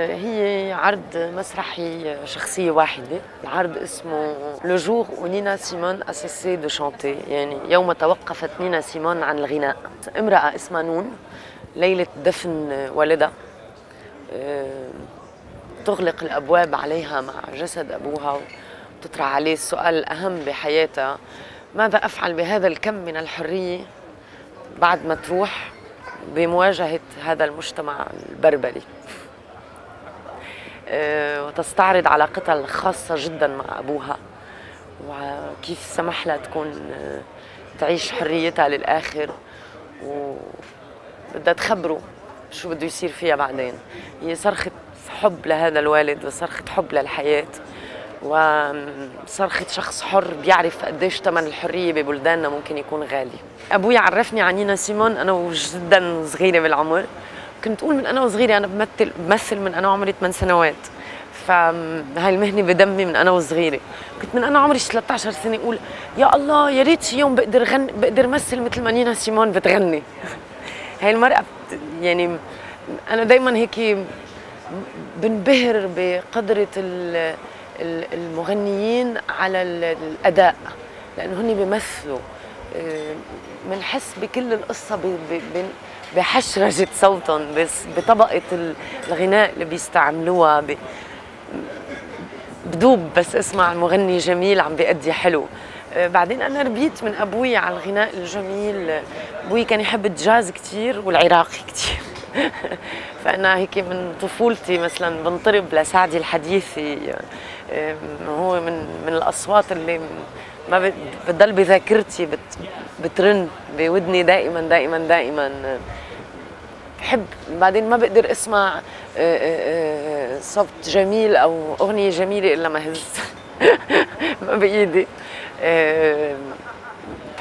هي عرض مسرحي شخصية واحدة. العرض اسمه لو جور où نينا سيمون cessé de chanter. يعني يوم توقفت نينا سيمون عن الغناء. امرأة اسمها نون ليلة دفن والدها. آه، تغلق الأبواب عليها مع جسد أبوها وتطرح عليه السؤال الأهم بحياتها. ماذا أفعل بهذا الكم من الحرية بعد ما تروح بمواجهة هذا المجتمع البربري؟ وتستعرض علاقتها الخاصة جدا مع أبوها. وكيف سمح لها تكون آه، تعيش حريتها للآخر. وبدها تخبره شو بده يصير فيها بعدين. هي صرخة حب لهذا الوالد وصرخة حب للحياة. وصرخة شخص حر بيعرف قديش ثمن الحرية ببلداننا ممكن يكون غالي. أبوي عرفني عن نينا سيمون أنا وجدا صغيرة بالعمر. كنت أقول من أنا وصغيرة أنا بمثل بمثل من أنا عمري 8 سنوات. فهاي المهنة بدمي من أنا وصغيرة. كنت من أنا عمري 13 سنة أقول يا الله يا ريت شي يوم بقدر غن بقدر مثل مثل ما نينا سيمون بتغني. هاي المرأة بت يعني أنا دايما هيك بنبهر بقدرة المغنيين على الأداء لأنه هن بيمثلوا. بنحس بكل القصة بحشرجة صوتهم بس بطبقة الغناء اللي بيستعملوها بدوب بس اسمع المغني جميل عم بيأدي حلو. آه، بعدين أنا ربيت من أبوي على الغناء الجميل. أبوي كان يحب الجاز كثير والعراقي كثير فانا هيك من طفولتي مثلا بنطرب لسعدي الحديثي هو من من الأصوات اللي ما بتضل بذاكرتي بترن بودني دائما دائما دائما. بحب بعدين ما بقدر أسمع صوت جميل أو أغنية جميلة إلا ما هز. ما بإيدي.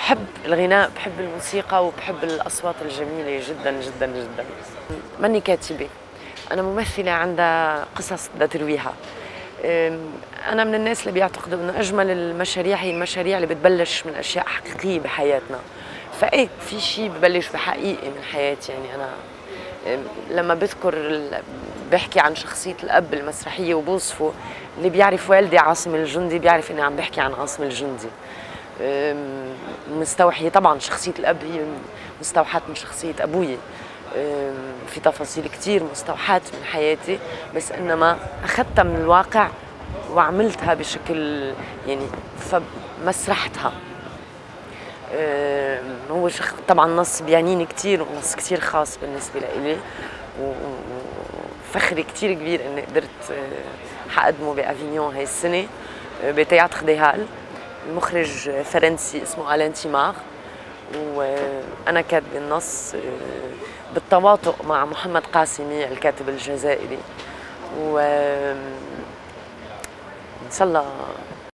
بحب الغناء بحب الموسيقى وبحب الأصوات الجميلة جدا جدا جدا. ماني كاتبة. أنا ممثلة عندها قصص بدها ترويها. أنا من الناس اللي بيعتقدوا إنه أجمل المشاريع هي المشاريع اللي بتبلش من أشياء حقيقية بحياتنا. فإيه في شيء ببلش بحقيقي من حياتي يعني أنا. لما بذكر بحكي عن شخصية الأب المسرحية وبوصفه اللي بيعرف والدي عاصم الجندي بيعرف إني عم بحكي عن عاصم الجندي. مستوحية. طبعا شخصية الأب هي مستوحاة من شخصية أبوي. في تفاصيل كثير مستوحاة من حياتي بس إنما أخذتها من الواقع وعملتها بشكل يعني فمسرحتها. هو شخ طبعا نص بيعنيني كثير ونص كثير خاص بالنسبة لإلي وفخري كثير كبير إني قدرت آه، حقدمه بأفينيون هاي السنة آه، بتياتر ديهال المخرج فرنسي اسمه آلان تيمار وأنا كاتبة النص آه، بالتواطؤ مع محمد قاسمي الكاتب الجزائري. و إن شاء الله